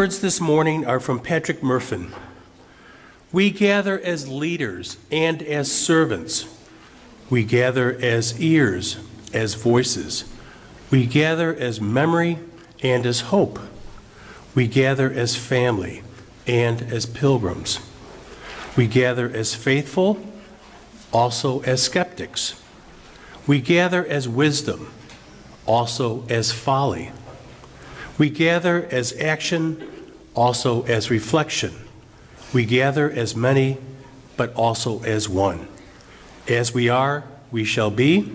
words this morning are from Patrick Murfin. We gather as leaders and as servants. We gather as ears, as voices. We gather as memory and as hope. We gather as family and as pilgrims. We gather as faithful, also as skeptics. We gather as wisdom, also as folly. We gather as action, also as reflection. We gather as many, but also as one. As we are, we shall be.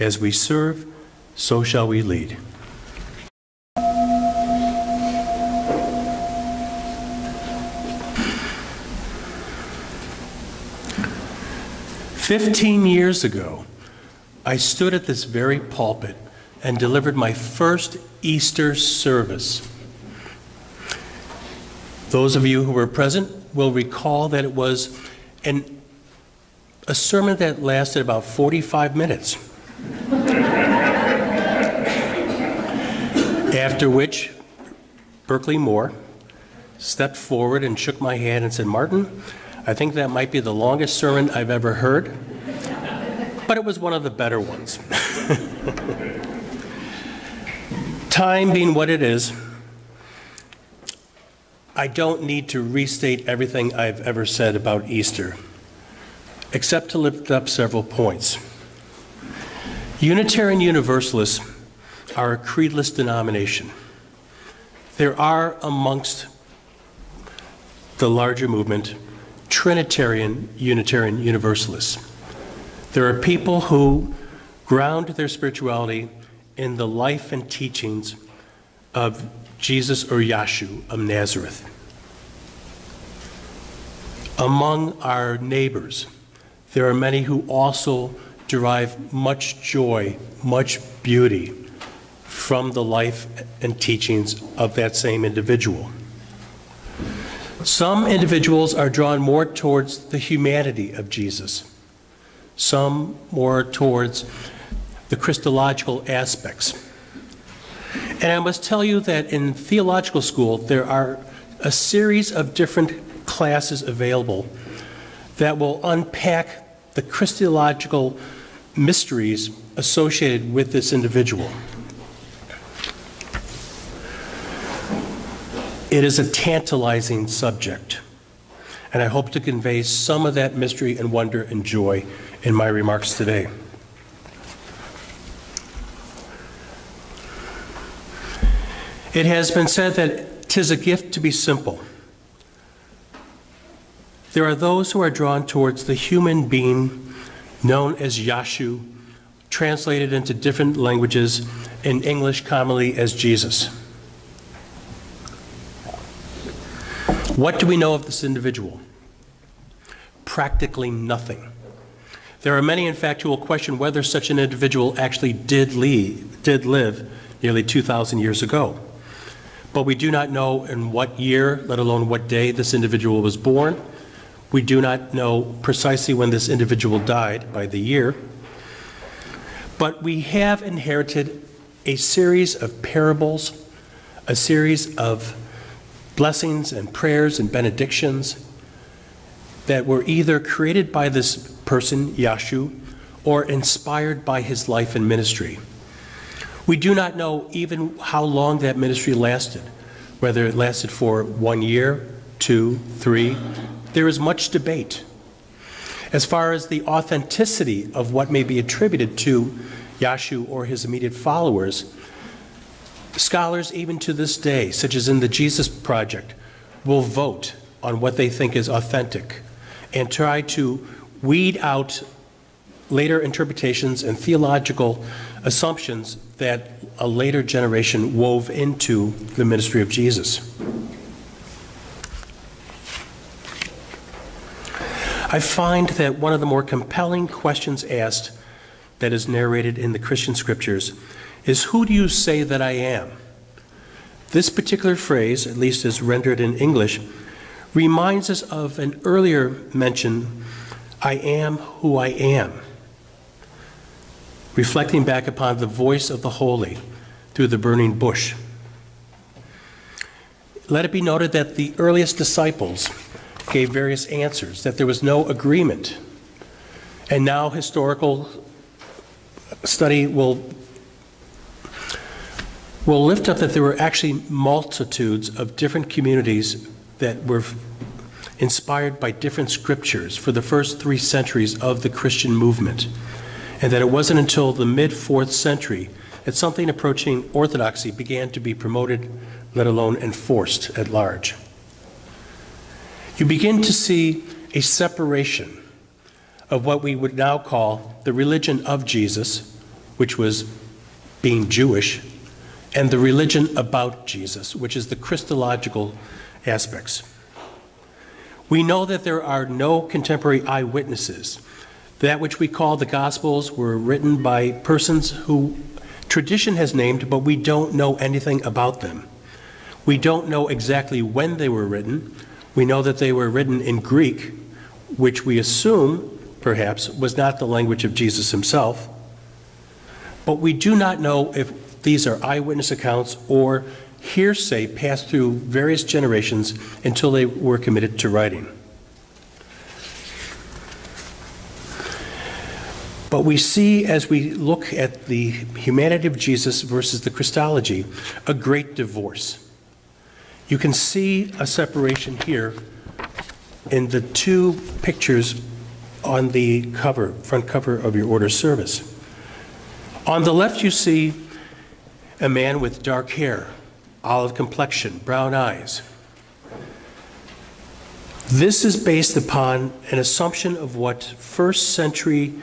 As we serve, so shall we lead. Fifteen years ago, I stood at this very pulpit and delivered my first Easter service. Those of you who were present will recall that it was an, a sermon that lasted about 45 minutes. After which, Berkeley Moore stepped forward and shook my hand and said, Martin, I think that might be the longest sermon I've ever heard, but it was one of the better ones. Time being what it is, I don't need to restate everything I've ever said about Easter, except to lift up several points. Unitarian Universalists are a creedless denomination. There are amongst the larger movement Trinitarian Unitarian Universalists. There are people who ground their spirituality in the life and teachings of Jesus or Yashu of Nazareth. Among our neighbors, there are many who also derive much joy, much beauty from the life and teachings of that same individual. Some individuals are drawn more towards the humanity of Jesus, some more towards the Christological aspects. And I must tell you that in theological school, there are a series of different classes available that will unpack the Christological mysteries associated with this individual. It is a tantalizing subject, and I hope to convey some of that mystery and wonder and joy in my remarks today. It has been said that tis a gift to be simple. There are those who are drawn towards the human being known as Yashu, translated into different languages, in English commonly as Jesus. What do we know of this individual? Practically nothing. There are many, in fact, who will question whether such an individual actually did, did live nearly 2,000 years ago but we do not know in what year, let alone what day, this individual was born. We do not know precisely when this individual died by the year. But we have inherited a series of parables, a series of blessings and prayers and benedictions that were either created by this person, Yashu, or inspired by his life and ministry. We do not know even how long that ministry lasted, whether it lasted for one year, two, three. There is much debate. As far as the authenticity of what may be attributed to Yashu or his immediate followers, scholars, even to this day, such as in the Jesus Project, will vote on what they think is authentic and try to weed out later interpretations and theological assumptions that a later generation wove into the ministry of Jesus. I find that one of the more compelling questions asked that is narrated in the Christian scriptures is Who do you say that I am? This particular phrase, at least as rendered in English, reminds us of an earlier mention I am who I am reflecting back upon the voice of the holy through the burning bush. Let it be noted that the earliest disciples gave various answers, that there was no agreement. And now historical study will, will lift up that there were actually multitudes of different communities that were inspired by different scriptures for the first three centuries of the Christian movement. And that it wasn't until the mid fourth century that something approaching orthodoxy began to be promoted let alone enforced at large. You begin to see a separation of what we would now call the religion of Jesus, which was being Jewish, and the religion about Jesus, which is the Christological aspects. We know that there are no contemporary eyewitnesses. That which we call the Gospels were written by persons who tradition has named, but we don't know anything about them. We don't know exactly when they were written. We know that they were written in Greek, which we assume, perhaps, was not the language of Jesus himself. But we do not know if these are eyewitness accounts or hearsay passed through various generations until they were committed to writing. But we see as we look at the humanity of Jesus versus the Christology a great divorce. You can see a separation here in the two pictures on the cover, front cover of your order service. On the left, you see a man with dark hair, olive complexion, brown eyes. This is based upon an assumption of what first century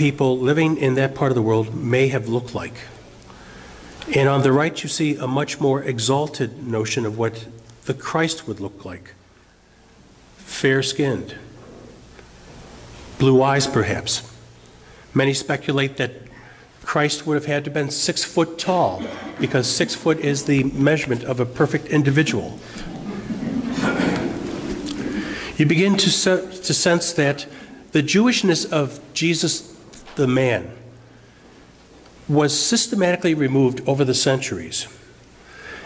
people living in that part of the world may have looked like. And on the right, you see a much more exalted notion of what the Christ would look like fair skinned, blue eyes, perhaps. Many speculate that Christ would have had to have been six foot tall because six foot is the measurement of a perfect individual. You begin to, se- to sense that the Jewishness of Jesus the man was systematically removed over the centuries.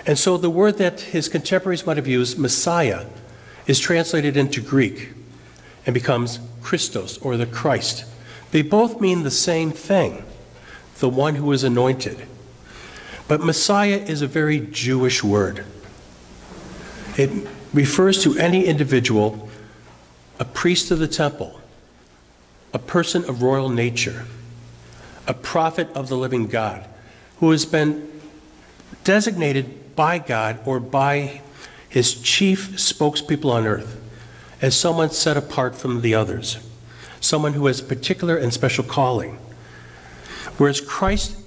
And so the word that his contemporaries might have used, Messiah, is translated into Greek and becomes Christos or the Christ. They both mean the same thing, the one who is anointed. But Messiah is a very Jewish word. It refers to any individual, a priest of the temple, a person of royal nature a prophet of the living God, who has been designated by God or by his chief spokespeople on earth as someone set apart from the others, someone who has a particular and special calling. Whereas Christ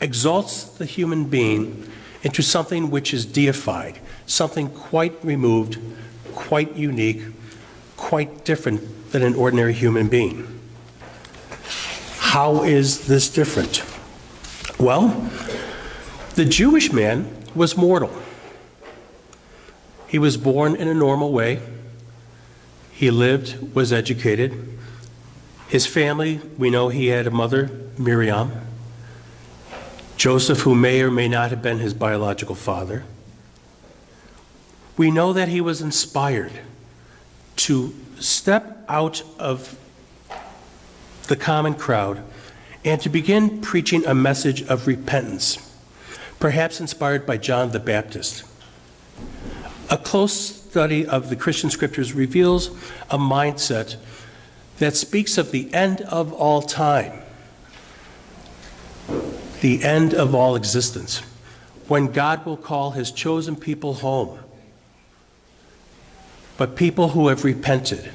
exalts the human being into something which is deified, something quite removed, quite unique, quite different than an ordinary human being. How is this different? Well, the Jewish man was mortal. He was born in a normal way. He lived, was educated. His family, we know he had a mother, Miriam. Joseph, who may or may not have been his biological father. We know that he was inspired to step out of the common crowd and to begin preaching a message of repentance, perhaps inspired by John the Baptist. A close study of the Christian scriptures reveals a mindset that speaks of the end of all time, the end of all existence, when God will call his chosen people home. But people who have repented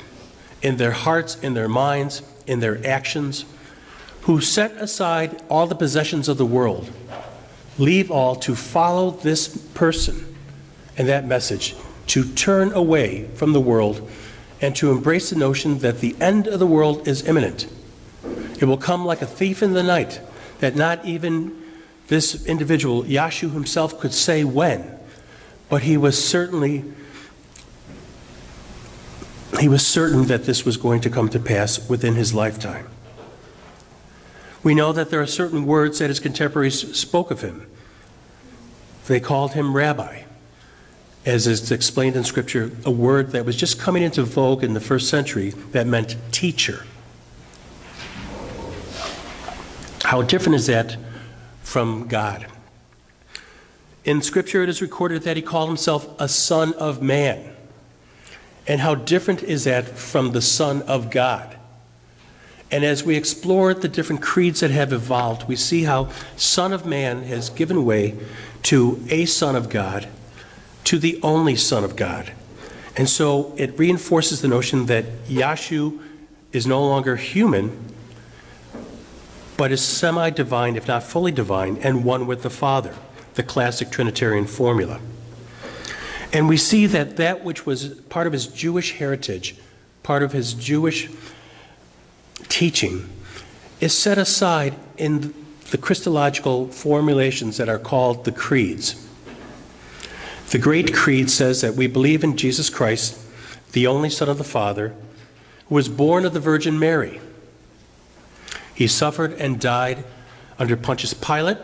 in their hearts, in their minds, in their actions, who set aside all the possessions of the world, leave all to follow this person and that message, to turn away from the world and to embrace the notion that the end of the world is imminent. It will come like a thief in the night, that not even this individual, Yashu himself, could say when, but he was certainly he was certain that this was going to come to pass within his lifetime. We know that there are certain words that his contemporaries spoke of him. They called him rabbi, as is explained in Scripture, a word that was just coming into vogue in the first century that meant teacher. How different is that from God? In Scripture, it is recorded that he called himself a son of man. And how different is that from the Son of God? And as we explore the different creeds that have evolved, we see how Son of Man has given way to a Son of God, to the only Son of God. And so it reinforces the notion that Yashu is no longer human, but is semi divine, if not fully divine, and one with the Father, the classic Trinitarian formula. And we see that that which was part of his Jewish heritage, part of his Jewish teaching, is set aside in the Christological formulations that are called the creeds. The Great Creed says that we believe in Jesus Christ, the only Son of the Father, who was born of the Virgin Mary. He suffered and died under Pontius Pilate.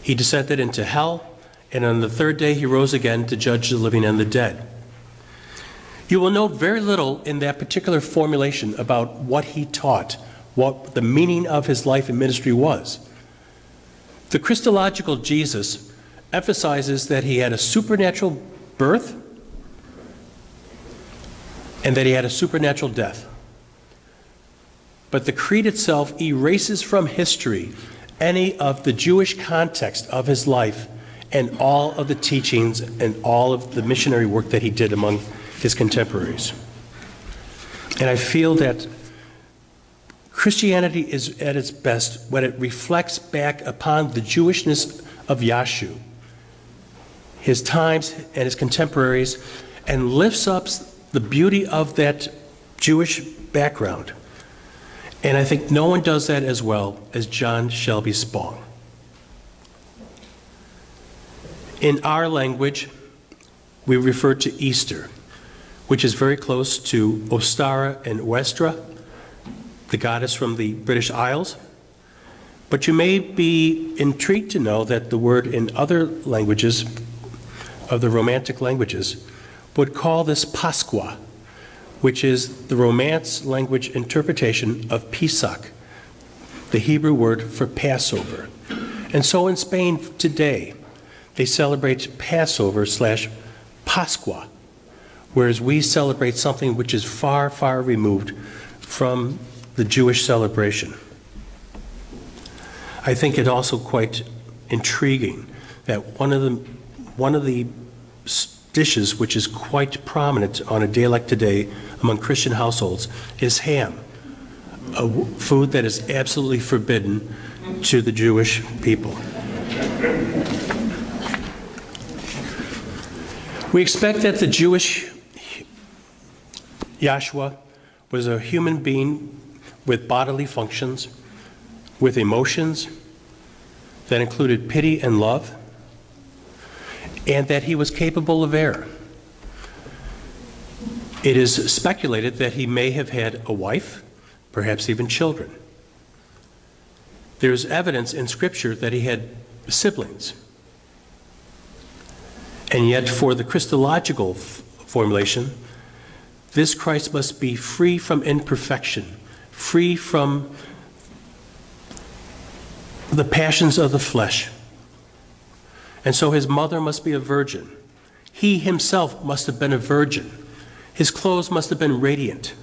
He descended into hell, and on the third day he rose again to judge the living and the dead. You will note very little in that particular formulation about what he taught, what the meaning of his life and ministry was. The Christological Jesus emphasizes that he had a supernatural birth and that he had a supernatural death. But the creed itself erases from history any of the Jewish context of his life and all of the teachings and all of the missionary work that he did among his contemporaries. And I feel that Christianity is at its best when it reflects back upon the Jewishness of Yashu, his times and his contemporaries, and lifts up the beauty of that Jewish background. And I think no one does that as well as John Shelby Spong. In our language, we refer to Easter which is very close to Ostara and Oestra, the goddess from the British Isles. But you may be intrigued to know that the word in other languages, of the Romantic languages, would call this Pasqua, which is the Romance language interpretation of Pesach, the Hebrew word for Passover. And so in Spain today, they celebrate Passover slash Pasqua, whereas we celebrate something which is far, far removed from the Jewish celebration. I think it also quite intriguing that one of the one of the dishes which is quite prominent on a day like today among Christian households is ham, a food that is absolutely forbidden to the Jewish people. We expect that the Jewish Yahshua was a human being with bodily functions, with emotions that included pity and love, and that he was capable of error. It is speculated that he may have had a wife, perhaps even children. There's evidence in Scripture that he had siblings. And yet, for the Christological formulation, this Christ must be free from imperfection, free from the passions of the flesh. And so his mother must be a virgin. He himself must have been a virgin. His clothes must have been radiant.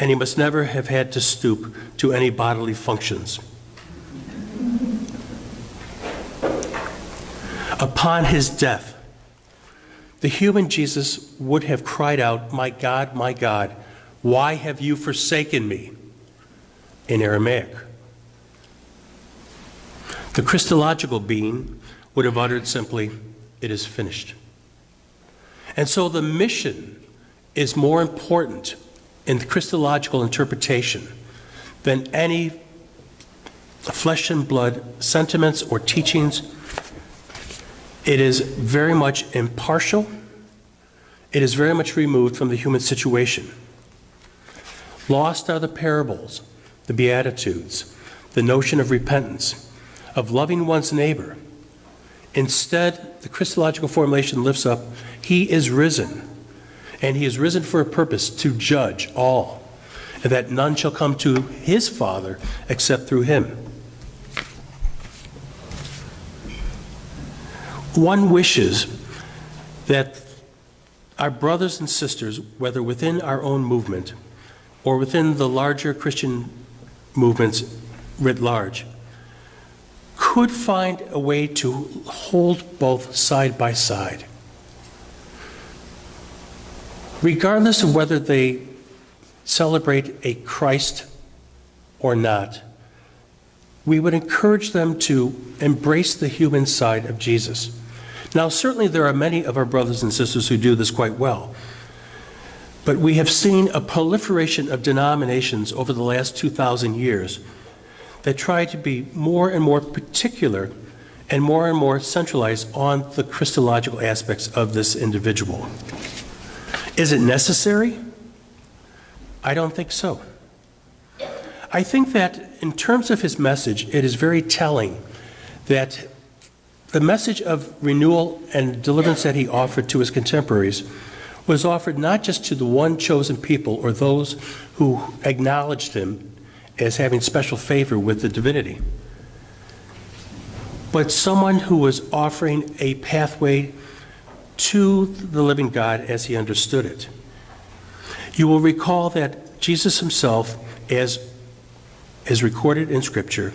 And he must never have had to stoop to any bodily functions. Upon his death, the human Jesus would have cried out, My God, my God, why have you forsaken me? in Aramaic. The Christological being would have uttered simply, It is finished. And so the mission is more important in the Christological interpretation than any flesh and blood sentiments or teachings it is very much impartial. It is very much removed from the human situation. Lost are the parables, the Beatitudes, the notion of repentance, of loving one's neighbor, Instead, the Christological formulation lifts up, He is risen, and He is risen for a purpose to judge all, and that none shall come to His Father except through Him. One wishes that our brothers and sisters, whether within our own movement or within the larger Christian movements writ large, could find a way to hold both side by side. Regardless of whether they celebrate a Christ or not, we would encourage them to embrace the human side of Jesus. Now, certainly there are many of our brothers and sisters who do this quite well. But we have seen a proliferation of denominations over the last 2,000 years that try to be more and more particular and more and more centralized on the Christological aspects of this individual. Is it necessary? I don't think so. I think that in terms of his message, it is very telling that the message of renewal and deliverance that he offered to his contemporaries was offered not just to the one chosen people or those who acknowledged him as having special favor with the divinity, but someone who was offering a pathway to the living God as he understood it. You will recall that Jesus himself, as is recorded in Scripture,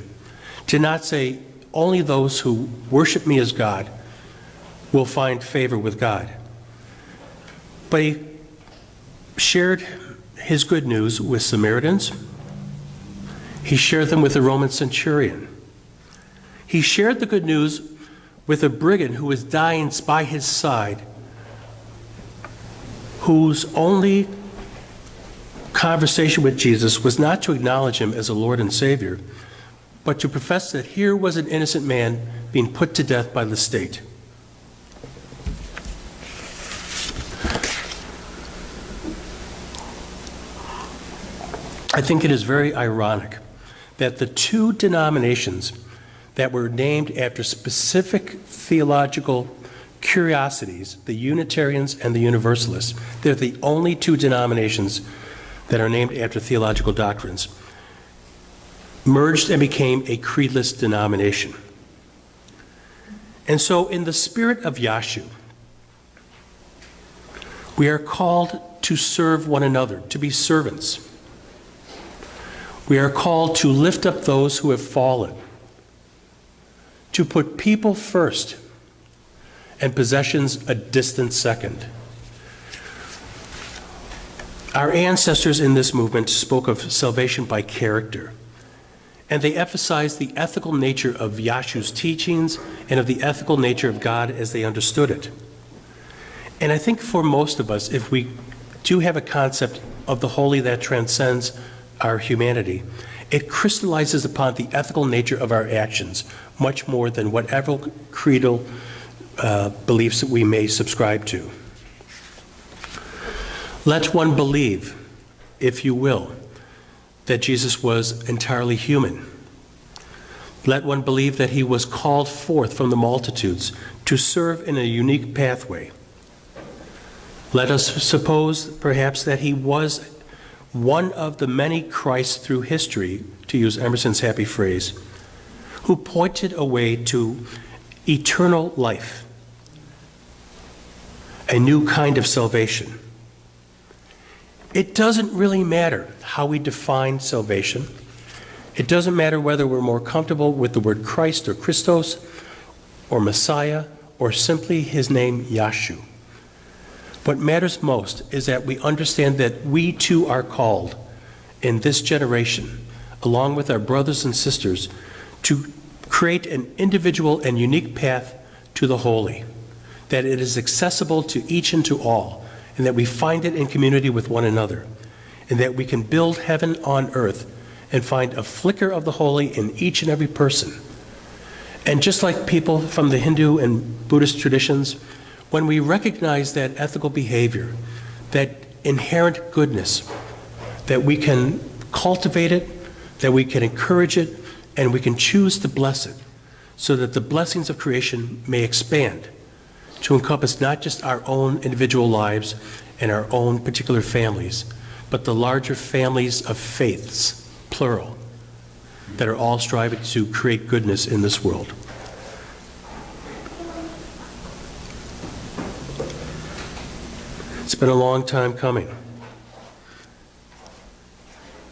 did not say, only those who worship me as God will find favor with God. But he shared his good news with Samaritans. He shared them with the Roman centurion. He shared the good news with a brigand who was dying by his side, whose only conversation with Jesus was not to acknowledge him as a Lord and Savior, but to profess that here was an innocent man being put to death by the state. I think it is very ironic that the two denominations that were named after specific theological curiosities, the Unitarians and the Universalists, they're the only two denominations that are named after theological doctrines merged and became a creedless denomination. And so, in the spirit of Yashu, we are called to serve one another, to be servants. We are called to lift up those who have fallen, to put people first and possessions a distant second. Our ancestors in this movement spoke of salvation by character and they emphasized the ethical nature of Yashu's teachings and of the ethical nature of God as they understood it. And I think for most of us, if we do have a concept of the holy that transcends our humanity, it crystallizes upon the ethical nature of our actions much more than whatever creedal uh, beliefs that we may subscribe to. Let one believe, if you will, that Jesus was entirely human. Let one believe that he was called forth from the multitudes to serve in a unique pathway. Let us suppose, perhaps, that he was one of the many Christs through history, to use Emerson's happy phrase, who pointed a way to eternal life, a new kind of salvation. It doesn't really matter how we define salvation. It doesn't matter whether we're more comfortable with the word Christ or Christos or Messiah or simply his name Yashu. What matters most is that we understand that we too are called in this generation, along with our brothers and sisters, to create an individual and unique path to the holy, that it is accessible to each and to all and that we find it in community with one another, and that we can build heaven on earth and find a flicker of the holy in each and every person. And just like people from the Hindu and Buddhist traditions, when we recognize that ethical behavior, that inherent goodness, that we can cultivate it, that we can encourage it, and we can choose to bless it, so that the blessings of creation may expand to encompass not just our own individual lives and our own particular families, but the larger families of faiths, plural, that are all striving to create goodness in this world. It's been a long time coming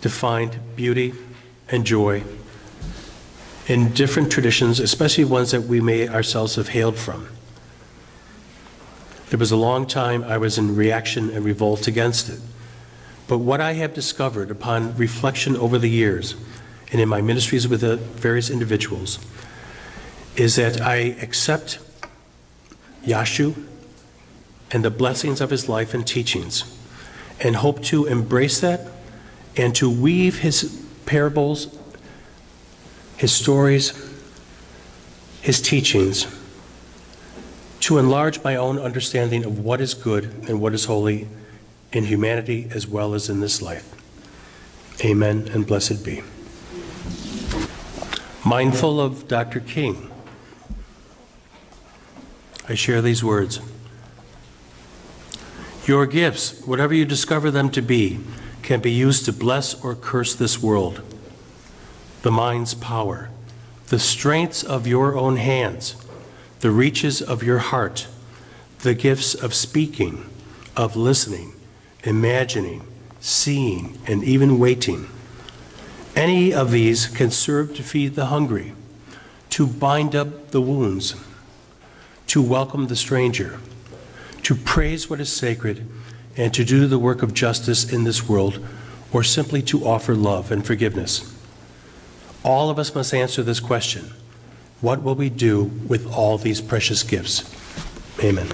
to find beauty and joy in different traditions, especially ones that we may ourselves have hailed from. There was a long time I was in reaction and revolt against it. But what I have discovered upon reflection over the years and in my ministries with the various individuals is that I accept Yashu and the blessings of his life and teachings and hope to embrace that and to weave his parables, his stories, his teachings to enlarge my own understanding of what is good and what is holy in humanity as well as in this life. Amen and blessed be. Mindful of Dr. King, I share these words. Your gifts, whatever you discover them to be, can be used to bless or curse this world. The mind's power, the strengths of your own hands, the reaches of your heart, the gifts of speaking, of listening, imagining, seeing, and even waiting. Any of these can serve to feed the hungry, to bind up the wounds, to welcome the stranger, to praise what is sacred, and to do the work of justice in this world, or simply to offer love and forgiveness. All of us must answer this question What will we do with all these precious gifts? Amen.